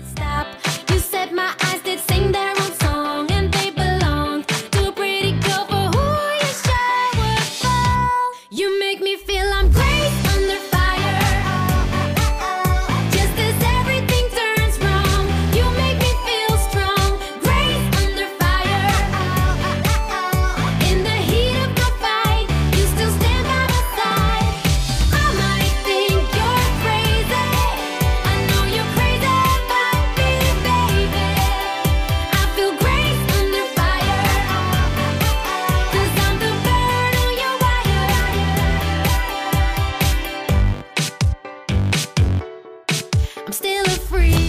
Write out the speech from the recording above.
Stop Still a freak.